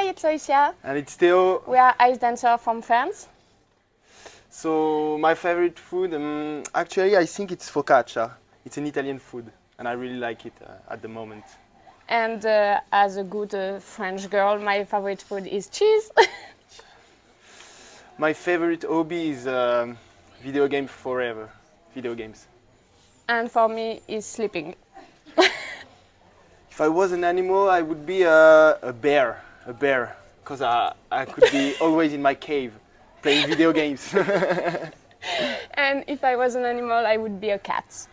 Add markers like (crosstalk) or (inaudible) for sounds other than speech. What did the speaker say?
Hi, it's Loicia. And it's Theo. We are ice dancer from France. So my favorite food, um, actually, I think it's focaccia. It's an Italian food, and I really like it uh, at the moment. And uh, as a good uh, French girl, my favorite food is cheese. (laughs) my favorite hobby is um, video games forever. Video games. And for me, is sleeping. (laughs) if I was an animal, I would be a, a bear. A bear, because I, I could be (laughs) always in my cave playing video games. (laughs) and if I was an animal, I would be a cat.